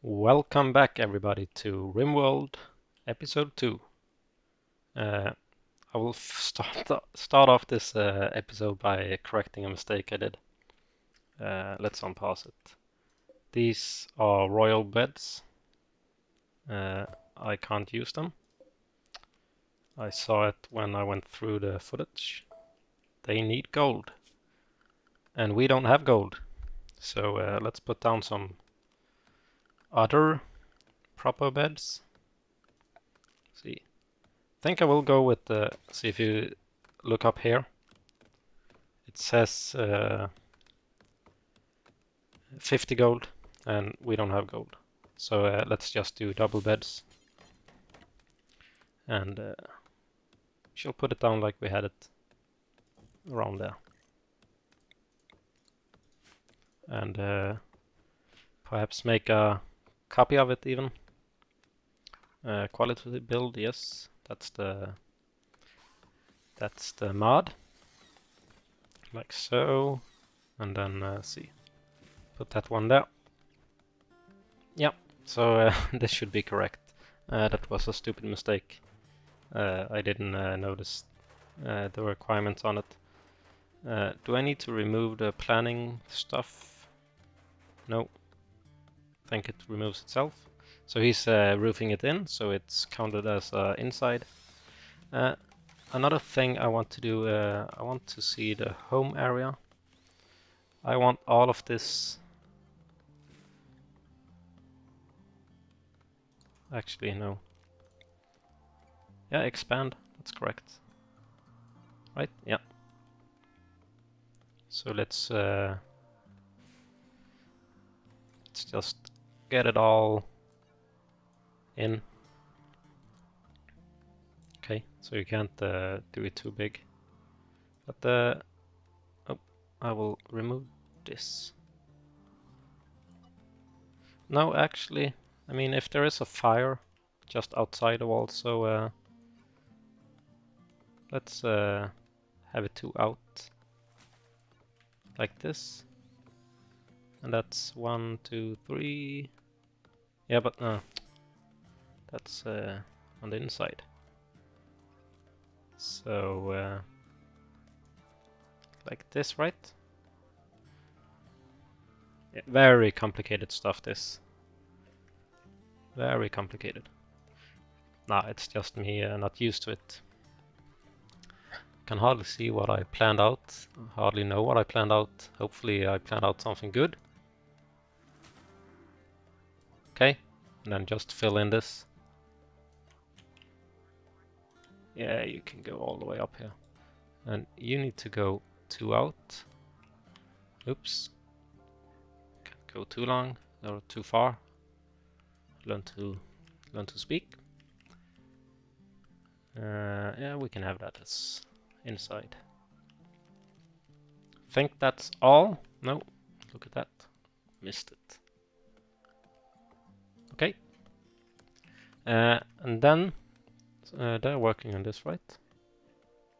Welcome back, everybody, to RimWorld Episode 2. Uh, I will start start off this uh, episode by correcting a mistake I did. Uh, let's unpause it. These are royal beds. Uh, I can't use them. I saw it when I went through the footage. They need gold. And we don't have gold. So uh, let's put down some other proper beds. see, I think I will go with the. See if you look up here. It says uh, 50 gold, and we don't have gold. So uh, let's just do double beds, and uh, she'll put it down like we had it around there, and uh, perhaps make a copy of it even. Uh, quality build, yes, that's the that's the mod, like so, and then uh, see, put that one there. Yeah, so uh, this should be correct. Uh, that was a stupid mistake. Uh, I didn't uh, notice the requirements on it. do I need to remove the planning stuff? No, think it removes itself. So he's uh, roofing it in, so it's counted as uh, inside. Uh, another thing I want to do, uh, I want to see the home area. I want all of this. Actually, no. Yeah, expand, that's correct. Right, yeah. So let's, uh, let's just get it all in. Okay, so you can't uh, do it too big. But uh, oh, I will remove this. No, actually, I mean, if there is a fire just outside the wall, so uh, let's uh, have it two out like this. And that's one, two, three, yeah, but no. That's uh, on the inside. So, uh, like this, right? Yeah, very complicated stuff, this. Very complicated. Nah, it's just me uh, not used to it. Can hardly see what I planned out. Hardly know what I planned out. Hopefully I planned out something good. Okay, and then just fill in this. Yeah, you can go all the way up here. And you need to go two out. Oops. Can't go too long or too far. Learn to learn to speak. Uh, yeah, we can have that as inside. Think that's all? No, look at that. Missed it. Uh, and then uh, they're working on this, right?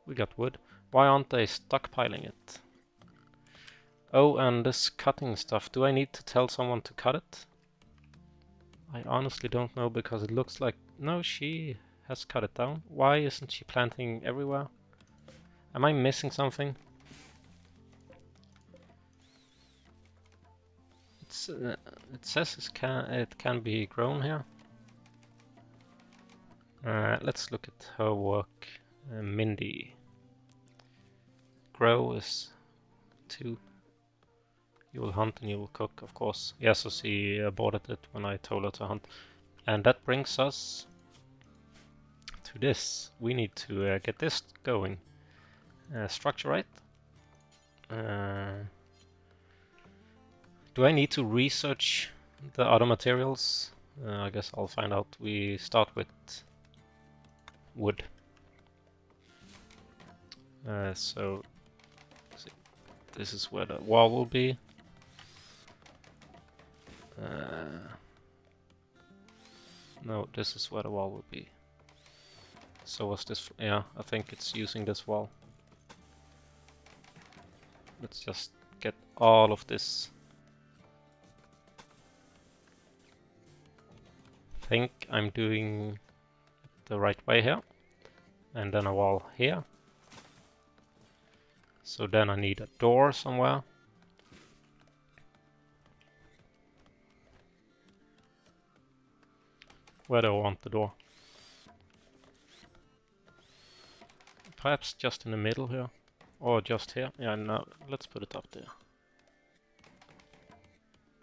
We got wood. Why aren't they stockpiling it? Oh, and this cutting stuff. Do I need to tell someone to cut it? I honestly don't know because it looks like... No, she has cut it down. Why isn't she planting everywhere? Am I missing something? uh, it says it can, it can be grown here. Uh, let's look at her work. Uh, Mindy. Grow is two. You will hunt and you will cook, of course. Yes, so she aborted it when I told her to hunt. And that brings us to this. We need to uh, get this going. Uh, structure right. Uh, do I need to research the other materials? Uh, I guess I'll find out. We start with wood. Uh, so this is where the wall will be. Uh, no, this is where the wall will be. So was this? Yeah, I think it's using this wall. Let's just get all of this think I'm doing the right way here. And then a wall here. So then I need a door somewhere. Where do I want the door? Perhaps just in the middle here. Or just here. Yeah, no, let's put it up there.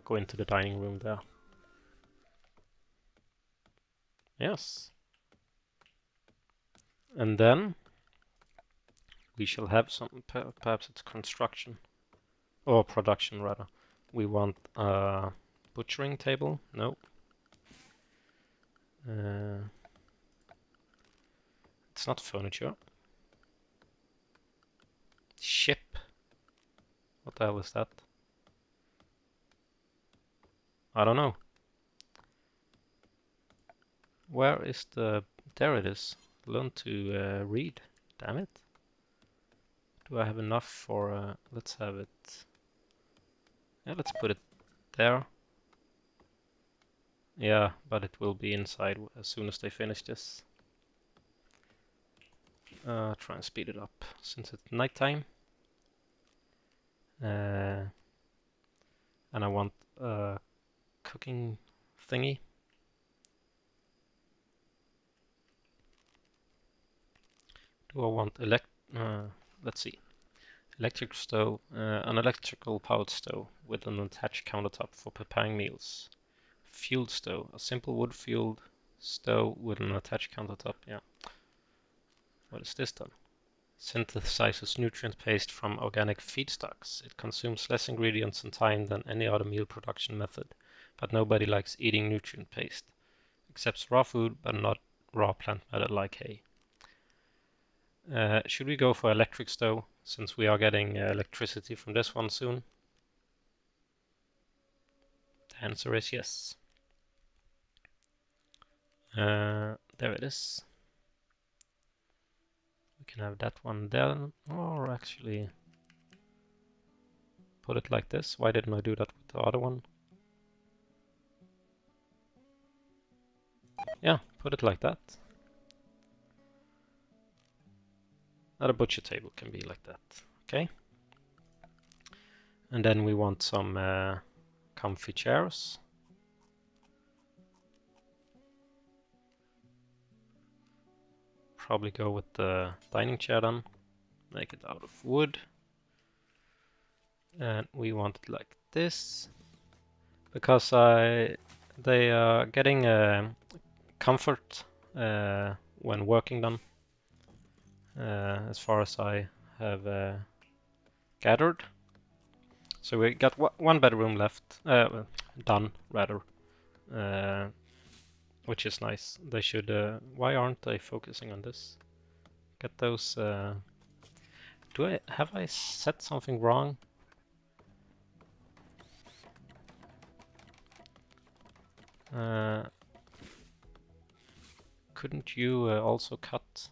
Go into the dining room there. Yes. And then we shall have some, perhaps it's construction, or production rather. We want a butchering table, no. Uh, it's not furniture. Ship. What the hell is that? I don't know. Where is the... There it is. Learn to uh, read. Damn it. Do I have enough for... Uh, let's have it... Yeah, let's put it there. Yeah, but it will be inside as soon as they finish this. Uh, try and speed it up since it's nighttime. Uh, and I want a cooking thingy. Do I want elect? Uh, let's see. Electric stove, uh, an electrical powered stove with an attached countertop for preparing meals. Fueled stove, a simple wood fueled stove with an attached countertop. Yeah. What is this then? Synthesizes nutrient paste from organic feedstocks. It consumes less ingredients and time than any other meal production method, but nobody likes eating nutrient paste. Accepts raw food, but not raw plant matter like hay. Uh, should we go for electric stove, since we are getting uh, electricity from this one soon? The answer is yes. Uh, there it is. We can have that one there, or actually put it like this. Why didn't I do that with the other one? Yeah, put it like that. Not a butcher table can be like that. Okay. And then we want some uh, comfy chairs. Probably go with the dining chair then. Make it out of wood. And we want it like this. Because I, they are getting uh, comfort uh, when working them. Uh, as far as I have uh, gathered. So we got one bedroom left, uh, done rather, which is nice. They should. why aren't they focusing on this? Get those. do I have I said something wrong? Uh, couldn't you uh, also cut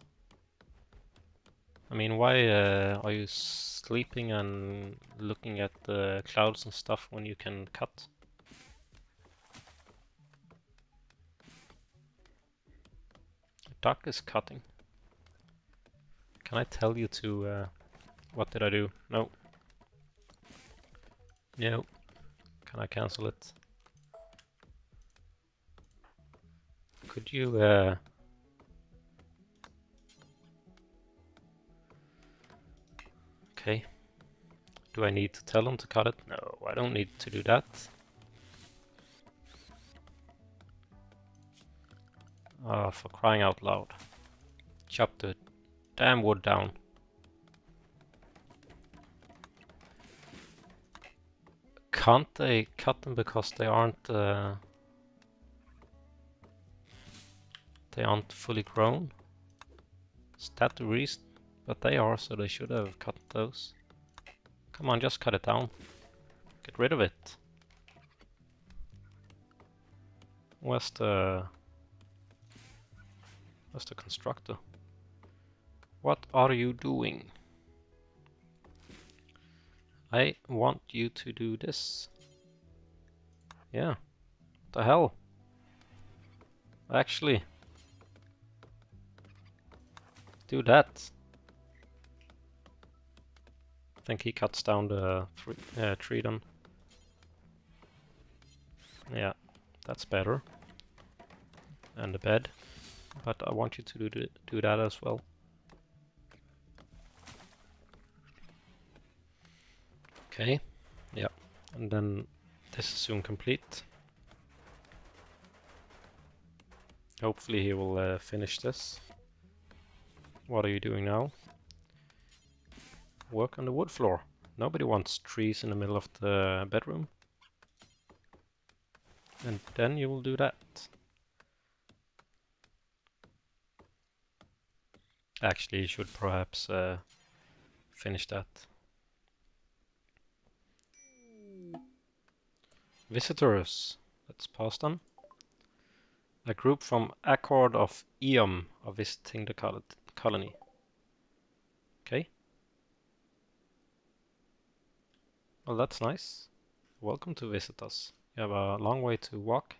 I mean, why uh, are you sleeping and looking at the clouds and stuff when you can cut? duck is cutting. Can I tell you to... Uh, what did I do? No. No. Can I cancel it? Could you... Uh, Okay. Do I need to tell them to cut it? No, I don't need to do that. Ah, for crying out loud. Chop the damn wood down. Can't they cut them because they aren't uh, they aren't fully grown? Is that the reason? But they are, so they should have cut those. Come on, just cut it down. Get rid of it. Where's the... Where's the constructor? What are you doing? I want you to do this. Yeah. What the hell? Actually, do that. Think he cuts down the tree, uh, tree then. Yeah, that's better. And the bed. But I want you to do, do that as well. Okay, yeah. And then this is soon complete. Hopefully he will uh, finish this. What are you doing now? Work on the wood floor. Nobody wants trees in the middle of the bedroom. And then you will do that. Actually, you should perhaps uh, finish that. Visitors. Let's pause them. A group from Accord of Eom are visiting the colony. Okay. Well, that's nice. Welcome to visit us. You have a long way to walk.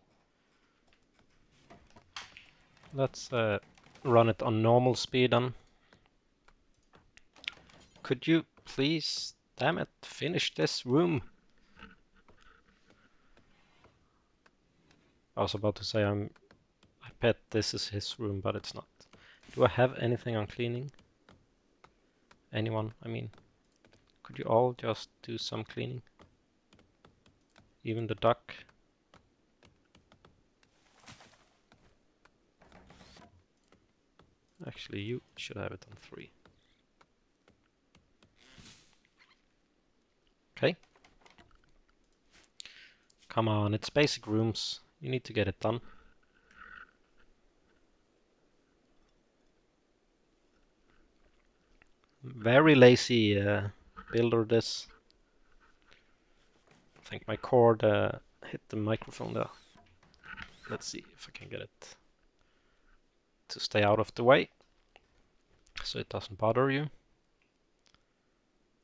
Let's uh, run it on normal speed then. Could you please, damn it, finish this room? I was about to say I'm I bet this is his room, but it's not. Do I have anything on cleaning? Anyone, I mean. Could you all just do some cleaning? Even the duck. Actually, you should have it on 3. Okay. Come on, it's basic rooms. You need to get it done. Very lazy uh, builder this. I think my cord uh, hit the microphone there. Let's see if I can get it to stay out of the way so it doesn't bother you.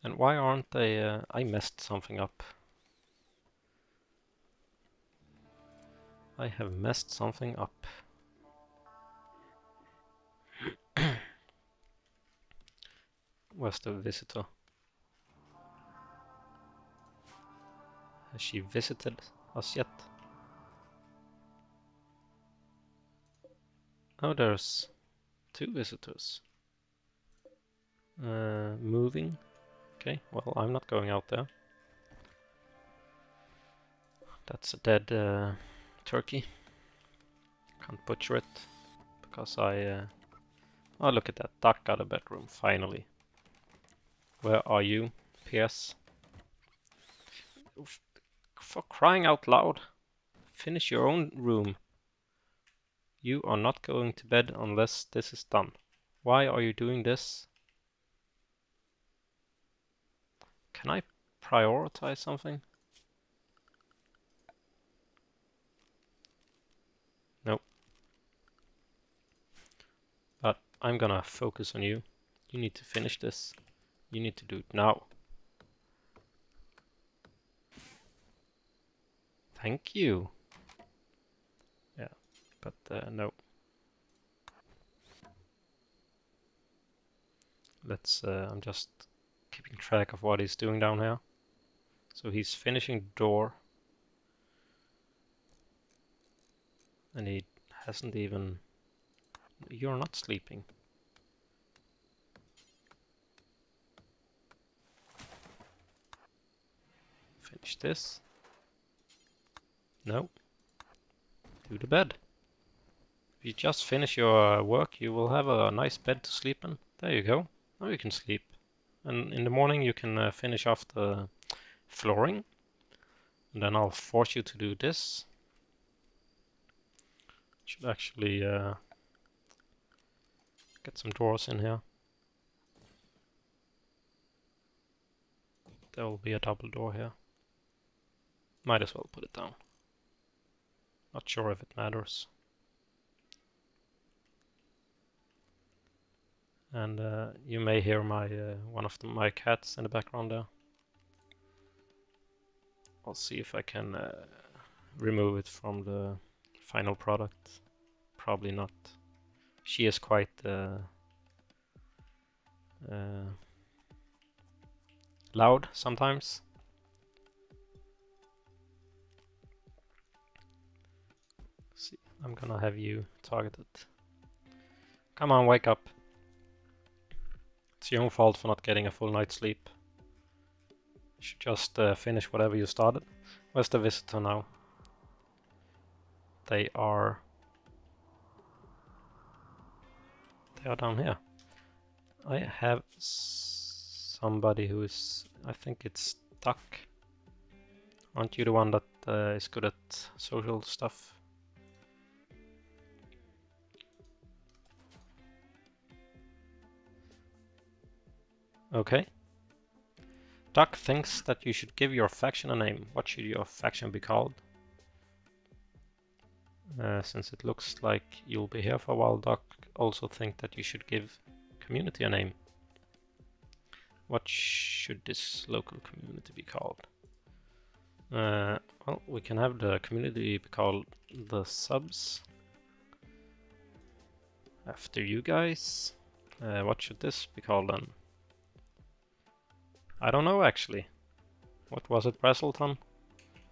And why aren't they... Uh, I messed something up. I have messed something up. Where's the visitor? Has she visited us yet? Oh, there's two visitors. Uh, moving. Okay, well, I'm not going out there. That's a dead uh, turkey. Can't butcher it because I... Uh... Oh, look at that. Duck out of bedroom, finally. Where are you, Pierce? For crying out loud. Finish your own room. You are not going to bed unless this is done. Why are you doing this? Can I prioritize something? Nope. But I'm gonna focus on you. You need to finish this. You need to do it now. Thank you. Yeah, but uh, no. Let's, uh, I'm just keeping track of what he's doing down here. So he's finishing door. And he hasn't even you're not sleeping. Finish this. No. Do the bed. If you just finish your work, you will have a nice bed to sleep in. There you go. Now you can sleep. And in the morning you can uh, finish off the flooring. And then I'll force you to do this. Should actually uh, Get some drawers in here. There will be a double door here. Might as well put it down. Not sure if it matters. And uh, you may hear my uh, one of the, my cats in the background there. I'll see if I can uh, remove it from the final product. probably not. She is quite uh, uh, loud sometimes. I'm gonna have you targeted. Come on, wake up. It's your own fault for not getting a full night's sleep. You should just uh, finish whatever you started. Where's the visitor now? They are... They are down here. I have somebody who is... I think it's stuck. Aren't you the one that uh, is good at social stuff? Okay. Duck thinks that you should give your faction a name. What should your faction be called? Uh, since it looks like you'll be here for a while, Duck also think that you should give community a name. What should this local community be called? Uh, well, we can have the community be called the subs. After you guys. Uh, what should this be called then? I don't know actually. What was it, Brazelton?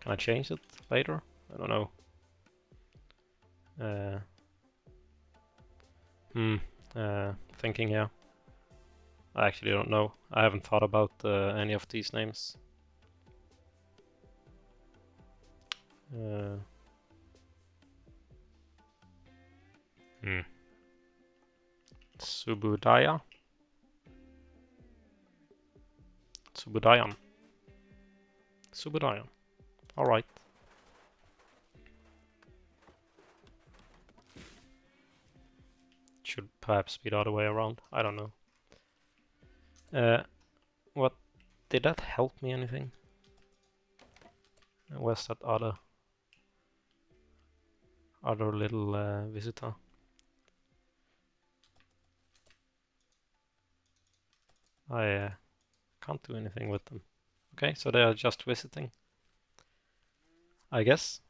Can I change it later? I don't know. Uh, hmm, uh, thinking here. I actually don't know. I haven't thought about uh, any of these names. Uh, hmm. Subudaya. Subudayan. Subudayan. Alright. Should perhaps be the other way around. I don't know. Uh, what did that help me anything? Where's that other other little uh, visitor? I uh, can't do anything with them. Okay, so they are just visiting. I guess.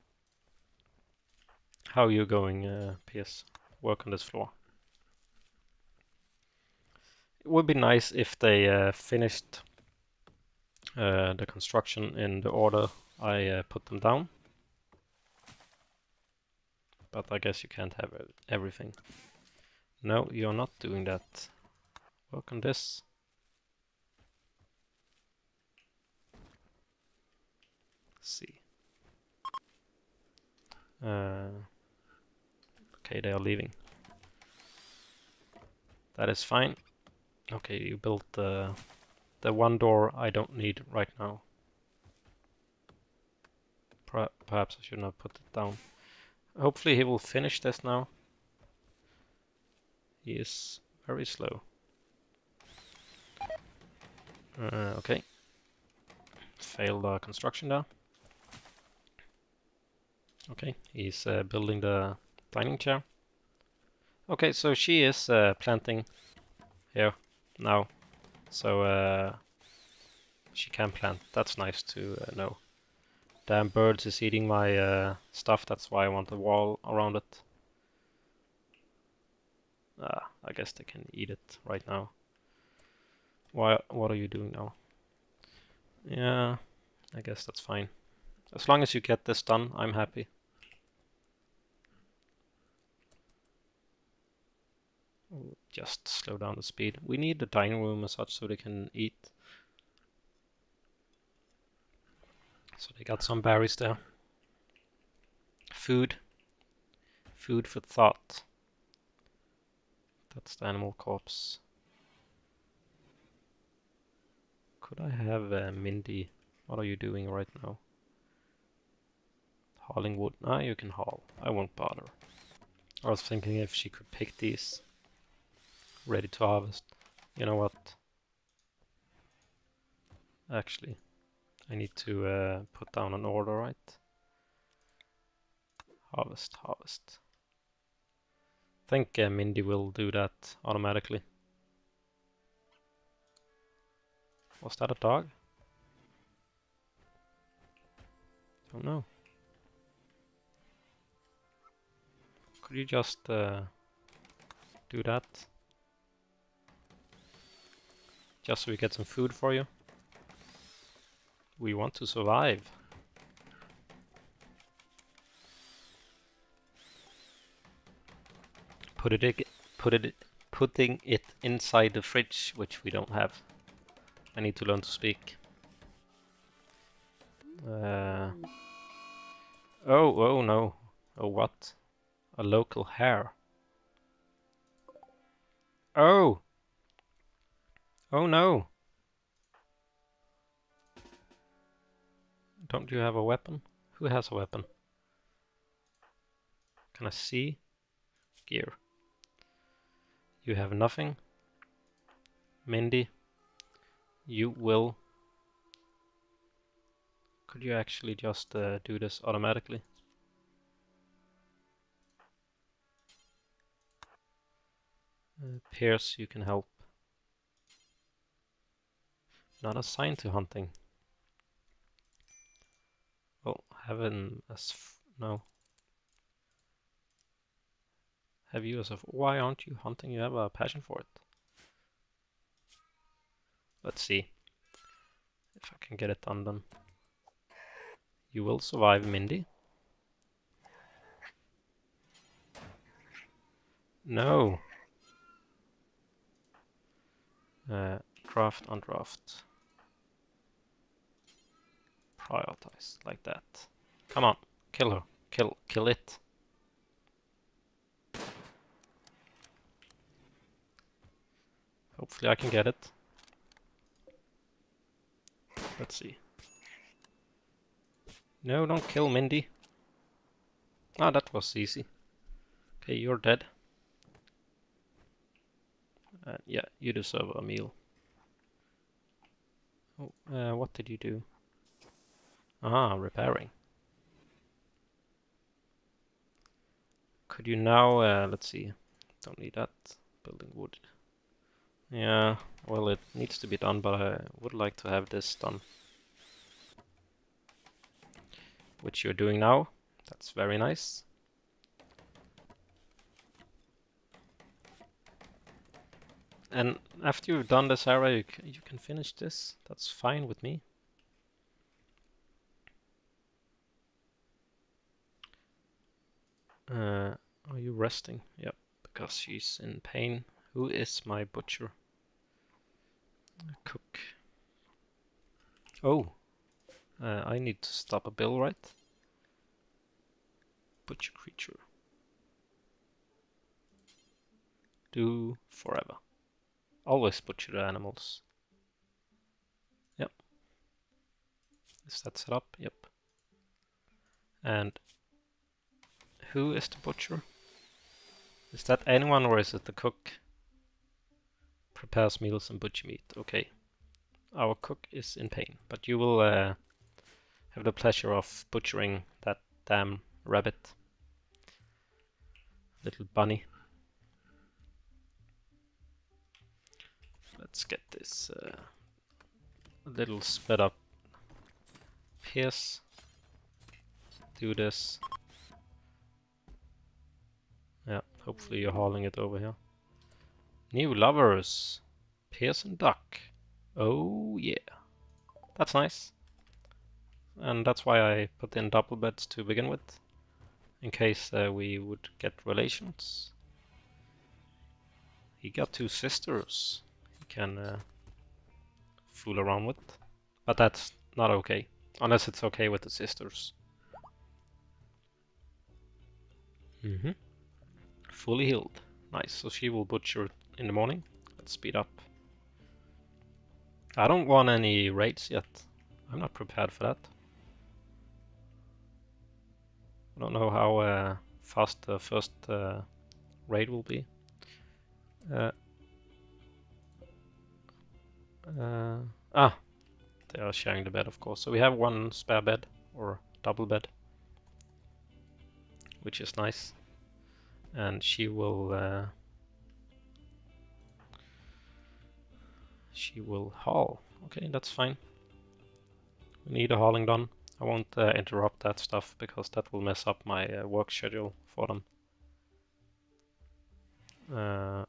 How are you going, uh, Pierce? Work on this floor. It would be nice if they uh, finished uh, the construction in the order I uh, put them down. But I guess you can't have everything. No, you're not doing that. Work on this. See. Uh, okay, they are leaving. That is fine. Okay, you built the the one door I don't need right now. Perhaps I should not put it down. Hopefully he will finish this now. He is very slow. Uh, okay. Failed construction there. Okay, he's uh, building the dining chair. Okay, so she is uh, planting here now. So uh, she can plant. That's nice to uh, know. Damn birds is eating my uh, stuff. That's why I want a wall around it. Ah, I guess they can eat it right now. Why? What are you doing now? Yeah, I guess that's fine. As long as you get this done, I'm happy. Just slow down the speed. We need the dining room as such so they can eat. So they got some berries there. Food. Food for thought. That's the animal corpse. Could I have uh, Mindy? What are you doing right now? Hauling wood. Ah, you can haul. I won't bother. I was thinking if she could pick these ready to harvest. You know what? Actually, I need to uh, put down an order, right? Harvest, harvest. I think uh, Mindy will do that automatically. Was that a dog? Don't know. Could you just uh, do that? Just so we get some food for you. We want to survive. Put it, put it, putting it inside the fridge, which we don't have. I need to learn to speak. Uh, oh, oh no. Oh, what? A local hare. Oh! Oh no! Don't you have a weapon? Who has a weapon? Can I see? Gear. You have nothing. Mindy, you will. Could you actually just uh, do this automatically? Uh, Pierce, you can help. Not assigned to hunting. Oh, heaven as no. Have you as a why aren't you hunting? You have a passion for it. Let's see if I can get it done then. You will survive, Mindy. No. Uh, draft, undraft. Prioritize, like that. Come on, kill her. Kill, kill it. Hopefully I can get it. Let's see. No, don't kill Mindy. Ah, that was easy. Okay, you're dead. Uh, yeah, you deserve a meal. Oh, uh, what did you do? Ah, repairing. Could you now, uh, let's see, don't need that, building wood. Yeah, well it needs to be done, but I would like to have this done. Which you're doing now, that's very nice. And after you've done this area, you, you can finish this. That's fine with me. Uh, are you resting? Yep, because she's in pain. Who is my butcher? A cook. Oh, uh, I need to stop a bill, right? Butcher creature. Do forever. Always butcher the animals. Yep. Is that set up? Yep. And who is the butcher? Is that anyone or is it the cook? Prepares meals and butcher meat. Okay. Our cook is in pain, but you will uh, have the pleasure of butchering that damn rabbit. Little bunny. let's get this uh, little sped up Pierce. Do this. Yeah, hopefully you're hauling it over here. New lovers. Pearson Duck. Oh yeah. That's nice. And that's why I put in double beds to begin with. In case uh, we would get relations. He got two sisters he can uh, fool around with. But that's not okay. Unless it's okay with the sisters. Mm hmm Fully healed. Nice. So she will butcher in the morning. Let's speed up. I don't want any raids yet. I'm not prepared for that. I don't know how uh, fast the first uh, raid will be. Uh, uh, ah, they are sharing the bed, of course. So we have one spare bed, or double bed, which is nice. And she will... Uh, she will haul. Okay, that's fine. We need a hauling done. I won't uh, interrupt that stuff because that will mess up my uh, work schedule for them. Uh,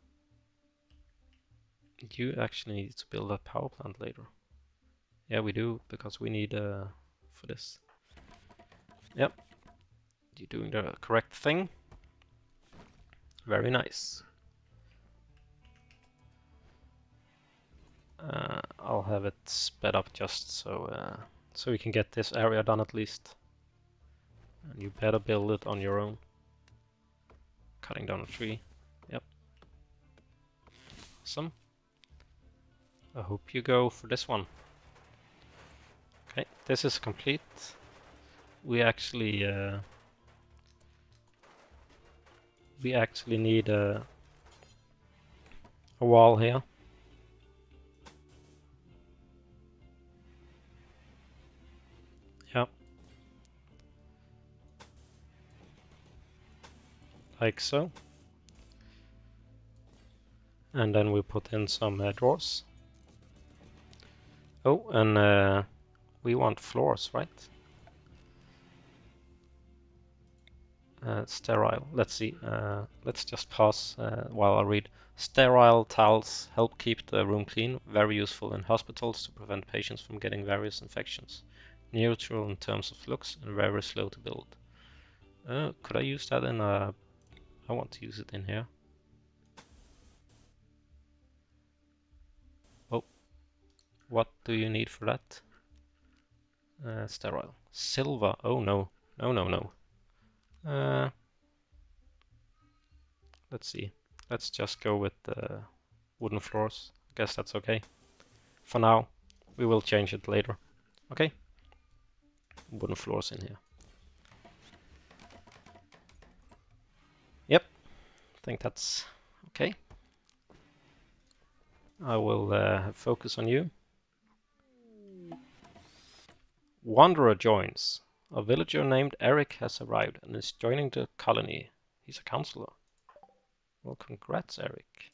you actually need to build a power plant later. Yeah, we do, because we need uh, for this. Yep. You're doing the correct thing. Very nice. Uh, I'll have it sped up just so uh, so we can get this area done at least. And you better build it on your own. Cutting down a tree. Yep. Awesome. I hope you go for this one. Okay, this is complete. We actually uh, we actually need a a wall here. Yep. Like so. And then we put in some uh, drawers. Oh, and uh, we want floors, right? Sterile. Let's see. Uh, let's just pause uh, while I read. Sterile tiles help keep the room clean. Very useful in hospitals to prevent patients from getting various infections. Neutral in terms of looks and very slow to build. Uh, could I use that in a... I want to use it in here. Oh. What do you need for that? Uh, sterile. Silver. Oh no. No, no, no. Uh, let's see. Let's just go with the wooden floors. I guess that's okay. For now, we will change it later. Okay? Wooden floors in here. Yep. I think that's okay. I will uh, focus on you. Wanderer joins. A villager named Eric has arrived and is joining the colony. He's a counselor. Well, congrats, Eric.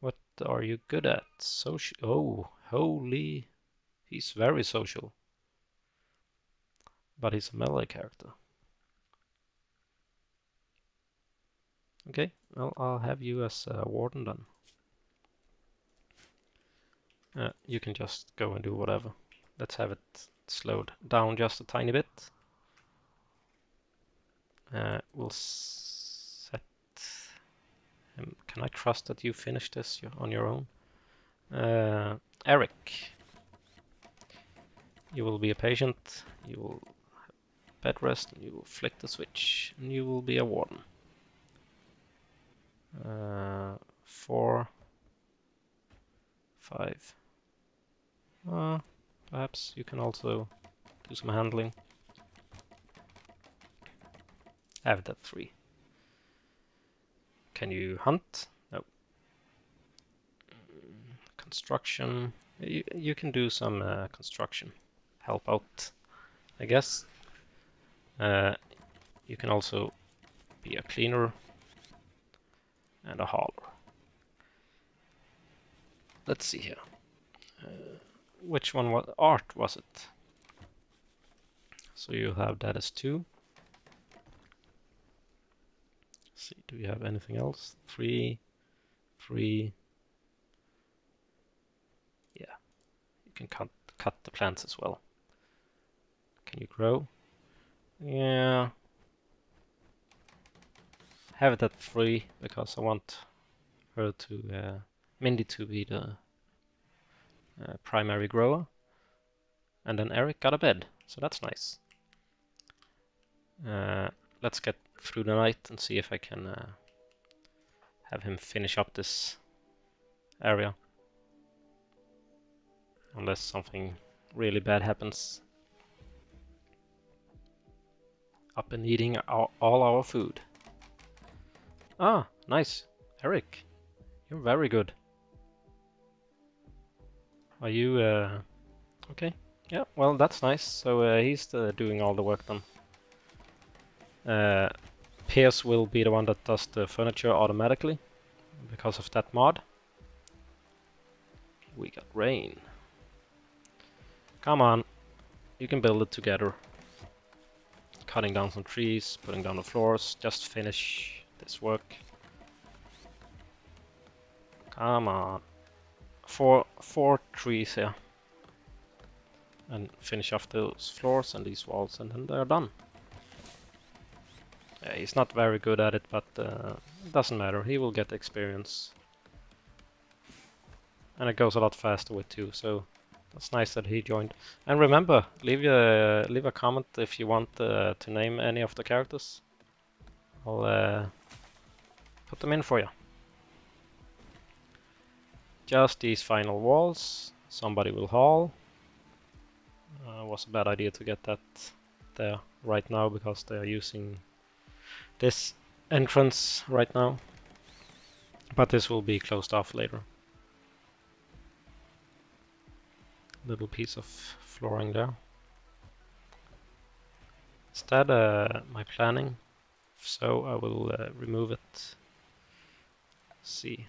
What are you good at? Social. Oh, holy. He's very social. But he's a melee character. Okay, well, I'll have you as a warden then. Uh, you can just go and do whatever. Let's have it slowed down just a tiny bit. Uh, we'll set him. Can I trust that you finish this on your own? Uh, Eric, you will be a patient, you will bed rest, and you will flick the switch, and you will be a warden. Uh, four, five. Uh, Perhaps you can also do some handling. Have that three. Can you hunt? No. Construction. You, you can do some uh, construction. Help out, I guess. Uh, you can also be a cleaner and a hauler. Let's see here. Uh, which one was art was it? So you have that as two. Let's see, do we have anything else? Three, three. Yeah, you can cut cut the plants as well. Can you grow? Yeah. Have it at three because I want her to uh, Mindy to be the uh, primary grower. And then Eric got a bed, so that's nice. Uh, let's get through the night and see if I can uh, have him finish up this area. Unless something really bad happens. Up and eating all our food. Ah, nice. Eric, you're very good. Are you, uh... Okay. Yeah, well, that's nice. So uh, he's uh, doing all the work then. Uh, Pierce will be the one that does the furniture automatically because of that mod. We got rain. Come on, you can build it together. Cutting down some trees, putting down the floors, just finish this work. Come on. Four, four trees here. And finish off those floors and these walls and then they're done. Yeah, he's not very good at it, but uh, it doesn't matter. He will get experience. And it goes a lot faster with two, so that's nice that he joined. And remember, leave a leave a comment if you want uh, to name any of the characters. I'll uh, put them in for you. Just these final walls. Somebody will haul. Uh, was a bad idea to get that there right now because they are using this entrance right now. But this will be closed off later. Little piece of flooring there. Is that uh, my planning? If so, I will uh, remove it. Let's see.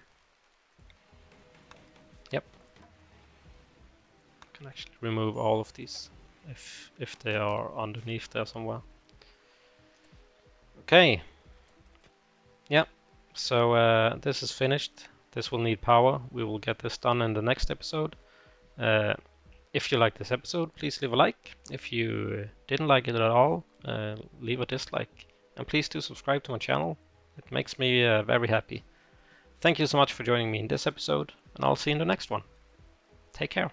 Can actually remove all of these if if they are underneath there somewhere. Okay. Yeah. So uh, this is finished. This will need power. We will get this done in the next episode. Uh, if you like this episode, please leave a like. If you didn't like it at all, uh, leave a dislike. And please do subscribe to my channel. It makes me uh, very happy. Thank you so much for joining me in this episode, and I'll see you in the next one. Take care.